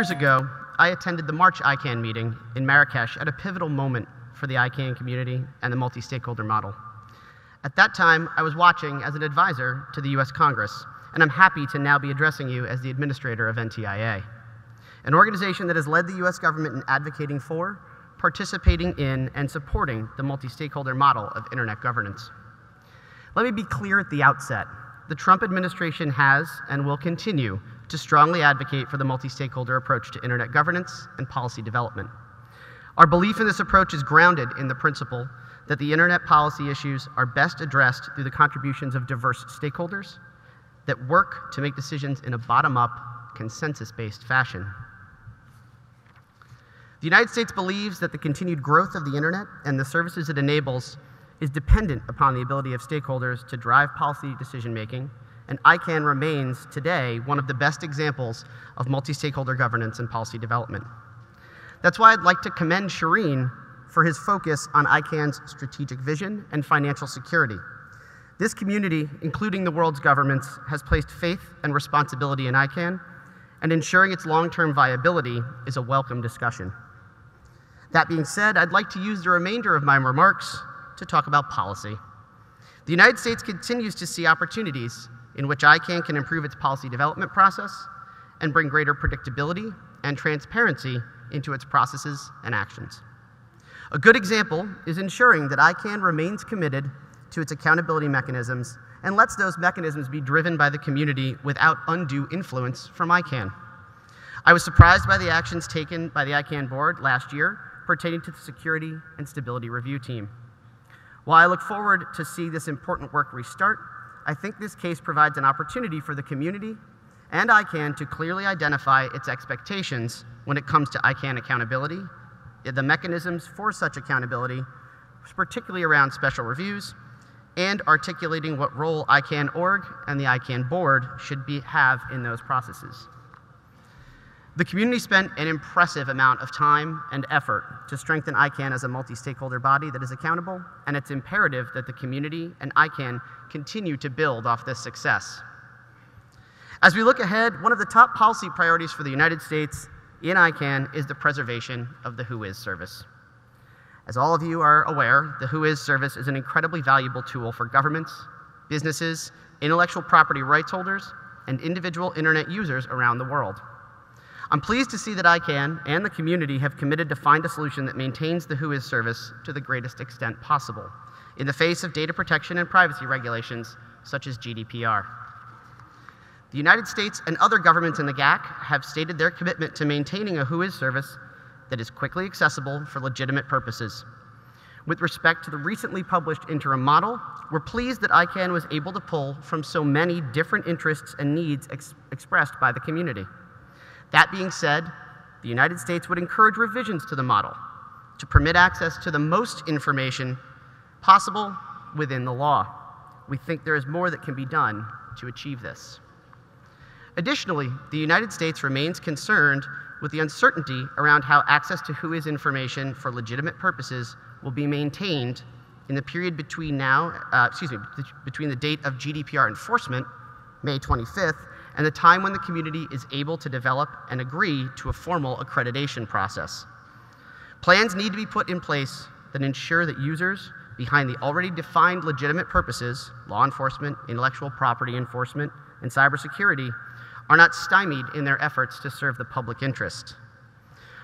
years ago, I attended the March ICANN meeting in Marrakesh at a pivotal moment for the ICANN community and the multi-stakeholder model. At that time, I was watching as an advisor to the US Congress, and I'm happy to now be addressing you as the administrator of NTIA, an organization that has led the US government in advocating for, participating in, and supporting the multi-stakeholder model of internet governance. Let me be clear at the outset. The Trump administration has and will continue to strongly advocate for the multi-stakeholder approach to internet governance and policy development. Our belief in this approach is grounded in the principle that the internet policy issues are best addressed through the contributions of diverse stakeholders that work to make decisions in a bottom-up, consensus-based fashion. The United States believes that the continued growth of the internet and the services it enables is dependent upon the ability of stakeholders to drive policy decision making and ICANN remains today one of the best examples of multi-stakeholder governance and policy development. That's why I'd like to commend Cherine for his focus on ICANN's strategic vision and financial security. This community, including the world's governments, has placed faith and responsibility in ICANN, and ensuring its long-term viability is a welcome discussion. That being said, I'd like to use the remainder of my remarks to talk about policy. The United States continues to see opportunities in which ICANN can improve its policy development process and bring greater predictability and transparency into its processes and actions. A good example is ensuring that ICANN remains committed to its accountability mechanisms and lets those mechanisms be driven by the community without undue influence from ICANN. I was surprised by the actions taken by the ICANN board last year pertaining to the Security and Stability Review Team. While I look forward to see this important work restart, I think this case provides an opportunity for the community and ICANN to clearly identify its expectations when it comes to ICANN accountability, the mechanisms for such accountability, particularly around special reviews, and articulating what role ICANN org and the ICANN board should be, have in those processes. The community spent an impressive amount of time and effort to strengthen ICANN as a multi-stakeholder body that is accountable, and it's imperative that the community and ICANN continue to build off this success. As we look ahead, one of the top policy priorities for the United States in ICANN is the preservation of the WHOIS service. As all of you are aware, the WHOIS service is an incredibly valuable tool for governments, businesses, intellectual property rights holders, and individual internet users around the world. I'm pleased to see that ICANN and the community have committed to find a solution that maintains the WHOIS service to the greatest extent possible in the face of data protection and privacy regulations such as GDPR. The United States and other governments in the GAC have stated their commitment to maintaining a WHOIS service that is quickly accessible for legitimate purposes. With respect to the recently published interim model, we're pleased that ICANN was able to pull from so many different interests and needs ex expressed by the community. That being said, the United States would encourage revisions to the model to permit access to the most information possible within the law. We think there is more that can be done to achieve this. Additionally, the United States remains concerned with the uncertainty around how access to WHOIS information for legitimate purposes will be maintained in the period between now, uh, excuse me, between the date of GDPR enforcement, May 25th, and the time when the community is able to develop and agree to a formal accreditation process. Plans need to be put in place that ensure that users behind the already defined legitimate purposes, law enforcement, intellectual property enforcement, and cybersecurity, are not stymied in their efforts to serve the public interest.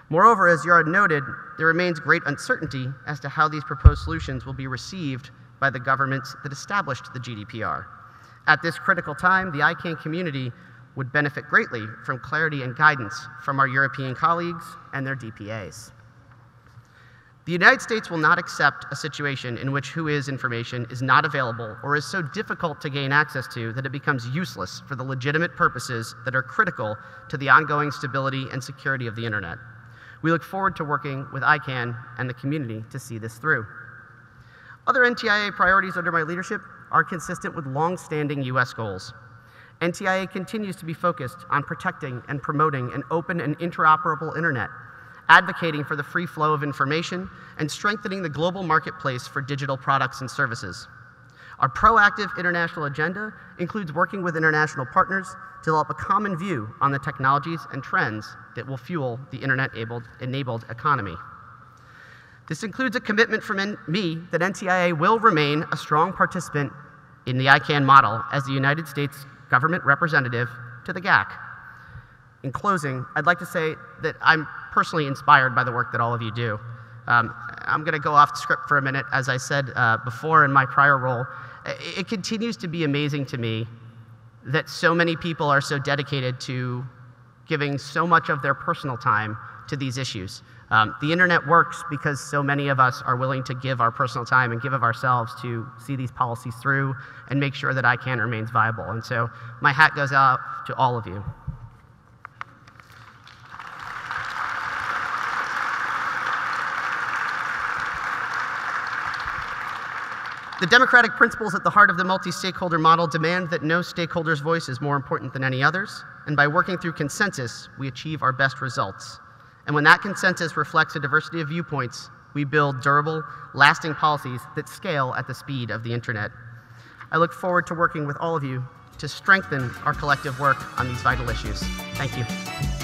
Moreover, as Göran noted, there remains great uncertainty as to how these proposed solutions will be received by the governments that established the GDPR. At this critical time, the ICANN community would benefit greatly from clarity and guidance from our European colleagues and their DPAs. The United States will not accept a situation in which WHOIS information is not available or is so difficult to gain access to that it becomes useless for the legitimate purposes that are critical to the ongoing stability and security of the internet. We look forward to working with ICANN and the community to see this through. Other NTIA priorities under my leadership are consistent with long-standing US goals. NTIA continues to be focused on protecting and promoting an open and interoperable internet, advocating for the free flow of information, and strengthening the global marketplace for digital products and services. Our proactive international agenda includes working with international partners to develop a common view on the technologies and trends that will fuel the internet-enabled economy. This includes a commitment from me that NTIA will remain a strong participant in the ICANN model as the United States government representative to the GAC. In closing, I'd like to say that I'm personally inspired by the work that all of you do. Um, I'm going to go off script for a minute. As I said uh, before in my prior role, it, it continues to be amazing to me that so many people are so dedicated to giving so much of their personal time to these issues. Um, the internet works because so many of us are willing to give our personal time and give of ourselves to see these policies through and make sure that ICANN remains viable. And so my hat goes out to all of you. The democratic principles at the heart of the multi-stakeholder model demand that no stakeholder's voice is more important than any others, and by working through consensus, we achieve our best results. And when that consensus reflects a diversity of viewpoints, we build durable, lasting policies that scale at the speed of the internet. I look forward to working with all of you to strengthen our collective work on these vital issues. Thank you.